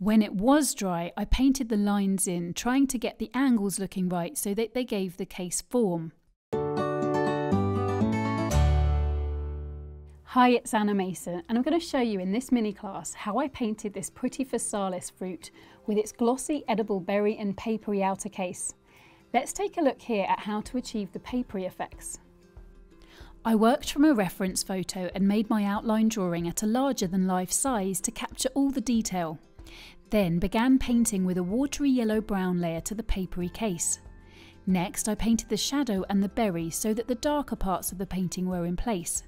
When it was dry, I painted the lines in, trying to get the angles looking right so that they gave the case form. Hi, it's Anna Mason and I'm going to show you in this mini class how I painted this pretty physalis fruit with its glossy edible berry and papery outer case. Let's take a look here at how to achieve the papery effects. I worked from a reference photo and made my outline drawing at a larger than life size to capture all the detail. Then began painting with a watery yellow-brown layer to the papery case. Next I painted the shadow and the berry so that the darker parts of the painting were in place.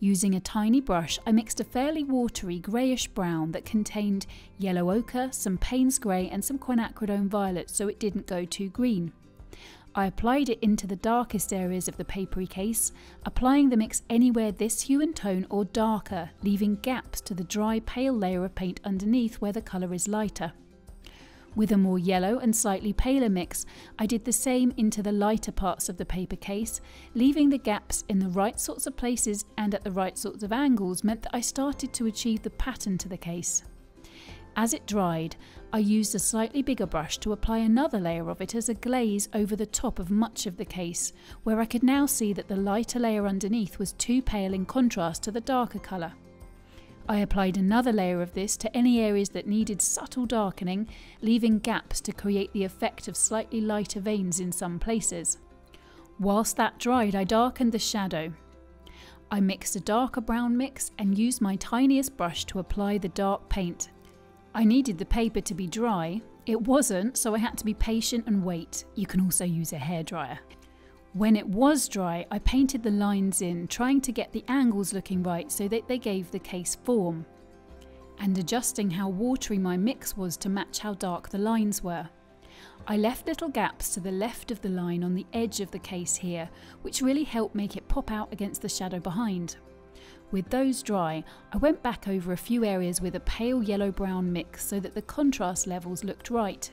Using a tiny brush, I mixed a fairly watery greyish brown that contained yellow ochre, some Payne's grey and some quinacridone violet so it didn't go too green. I applied it into the darkest areas of the papery case, applying the mix anywhere this hue and tone or darker, leaving gaps to the dry pale layer of paint underneath where the colour is lighter. With a more yellow and slightly paler mix, I did the same into the lighter parts of the paper case, leaving the gaps in the right sorts of places and at the right sorts of angles meant that I started to achieve the pattern to the case. As it dried, I used a slightly bigger brush to apply another layer of it as a glaze over the top of much of the case, where I could now see that the lighter layer underneath was too pale in contrast to the darker colour. I applied another layer of this to any areas that needed subtle darkening, leaving gaps to create the effect of slightly lighter veins in some places. Whilst that dried, I darkened the shadow. I mixed a darker brown mix and used my tiniest brush to apply the dark paint. I needed the paper to be dry. It wasn't, so I had to be patient and wait. You can also use a hairdryer. When it was dry, I painted the lines in, trying to get the angles looking right so that they gave the case form, and adjusting how watery my mix was to match how dark the lines were. I left little gaps to the left of the line on the edge of the case here, which really helped make it pop out against the shadow behind. With those dry, I went back over a few areas with a pale yellow-brown mix so that the contrast levels looked right.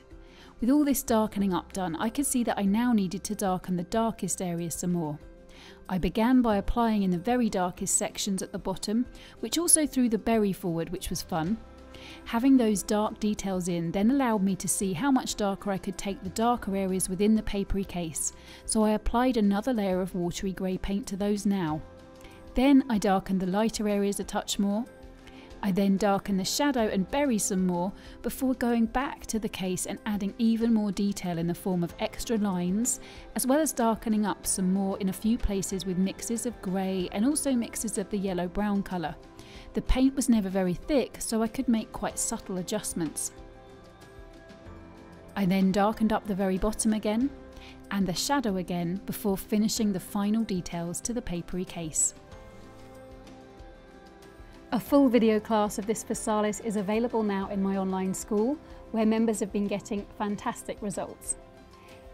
With all this darkening up done, I could see that I now needed to darken the darkest areas some more. I began by applying in the very darkest sections at the bottom, which also threw the berry forward, which was fun. Having those dark details in then allowed me to see how much darker I could take the darker areas within the papery case, so I applied another layer of watery grey paint to those now. Then I darken the lighter areas a touch more, I then darken the shadow and berry some more before going back to the case and adding even more detail in the form of extra lines, as well as darkening up some more in a few places with mixes of grey and also mixes of the yellow-brown colour. The paint was never very thick, so I could make quite subtle adjustments. I then darkened up the very bottom again, and the shadow again before finishing the final details to the papery case. A full video class of this physalis is available now in my online school, where members have been getting fantastic results.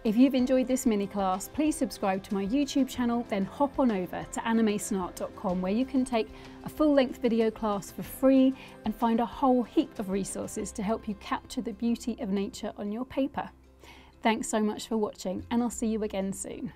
If you've enjoyed this mini class, please subscribe to my YouTube channel, then hop on over to annamasonart.com where you can take a full-length video class for free and find a whole heap of resources to help you capture the beauty of nature on your paper. Thanks so much for watching and I'll see you again soon.